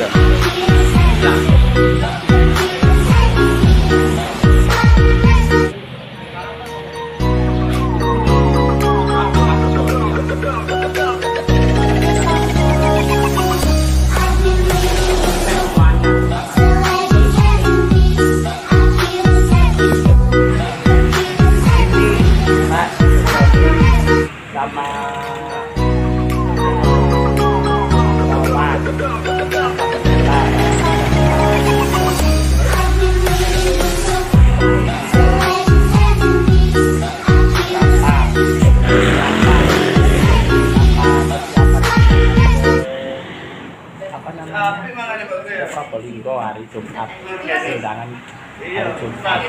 i'm apa namanya? Probolinggo hari Jumat. Undangan hari Jumat